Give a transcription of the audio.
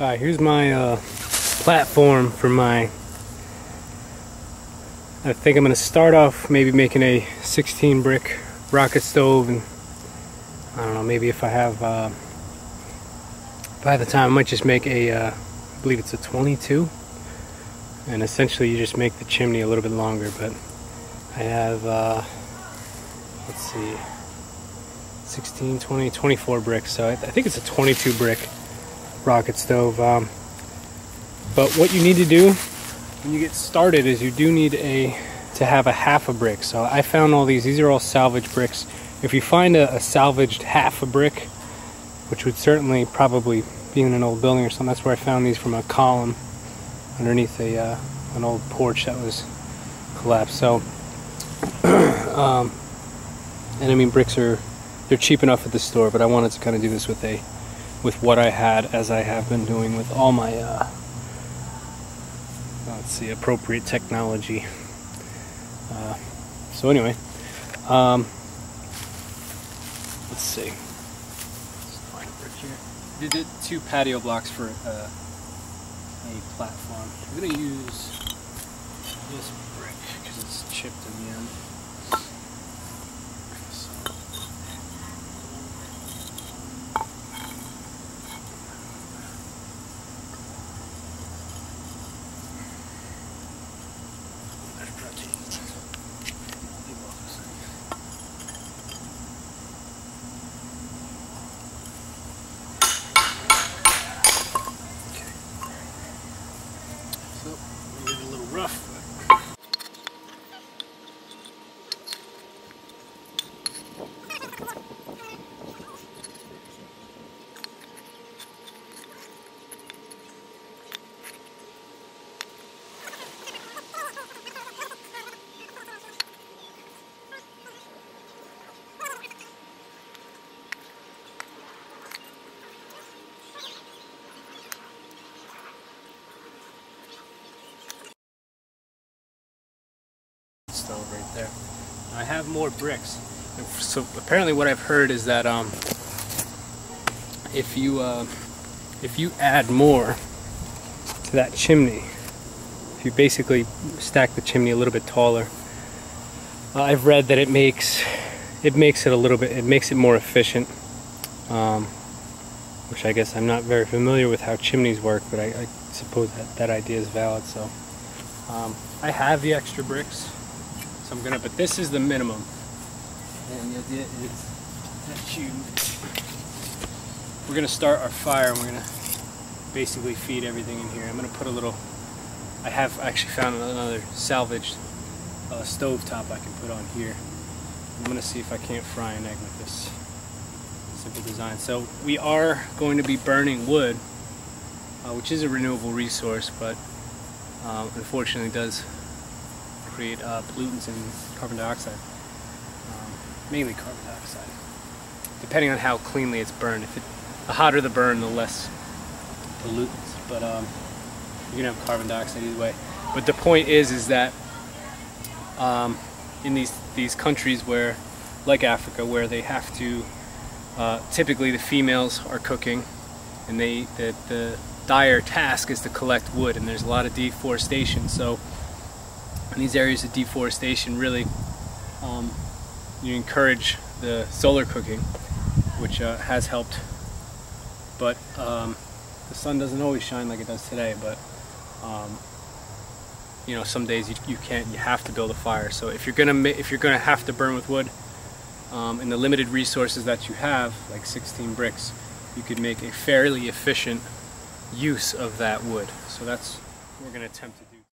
Alright, here's my uh, platform for my I think I'm going to start off maybe making a 16 brick rocket stove and I don't know maybe if I have uh, by the time I might just make a uh, I believe it's a 22 and essentially you just make the chimney a little bit longer but I have uh, let's see 16 20 24 bricks. So I, I think it's a 22 brick rocket stove. Um, but what you need to do when you get started is you do need a to have a half a brick. So I found all these. These are all salvage bricks. If you find a, a salvaged half a brick, which would certainly probably be in an old building or something, that's where I found these from a column underneath a uh, an old porch that was collapsed. So, um, and I mean bricks are they're cheap enough at the store, but I wanted to kind of do this with a with what I had as I have been doing with all my uh, let's see appropriate technology. Uh, so anyway um, let's see. Did two patio blocks for uh, a platform. I'm gonna use this brick because it's chipped in the end right there. I have more bricks. So apparently what I've heard is that um, if you uh, if you add more to that chimney, if you basically stack the chimney a little bit taller, uh, I've read that it makes it makes it a little bit it makes it more efficient. Um, which I guess I'm not very familiar with how chimneys work, but I, I suppose that that idea is valid. So um, I have the extra bricks. So I'm gonna, but this is the minimum. And the idea is that you, we're gonna start our fire and we're gonna basically feed everything in here. I'm gonna put a little, I have actually found another salvaged uh, stove top I can put on here. I'm gonna see if I can't fry an egg with this simple design. So we are going to be burning wood, uh, which is a renewable resource, but um, unfortunately does create uh, pollutants and carbon dioxide, um, mainly carbon dioxide, depending on how cleanly it's burned. If it, the hotter the burn, the less pollutants. But um, you're gonna have carbon dioxide either way. But the point is, is that um, in these these countries where, like Africa, where they have to, uh, typically the females are cooking, and they the the dire task is to collect wood, and there's a lot of deforestation. So in these areas of deforestation really um, you encourage the solar cooking which uh, has helped. But um, the sun doesn't always shine like it does today but um, you know some days you, you can't you have to build a fire. So if you're gonna if you're gonna have to burn with wood um, and the limited resources that you have like 16 bricks you could make a fairly efficient use of that wood. So that's what we're gonna attempt to